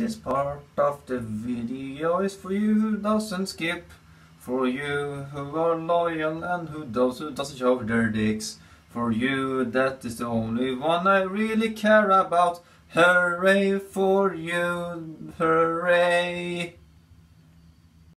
This part of the video is for you who doesn't skip. For you who are loyal and who does who doesn't show their dicks. For you, that is the only one I really care about. Hooray for you, hooray.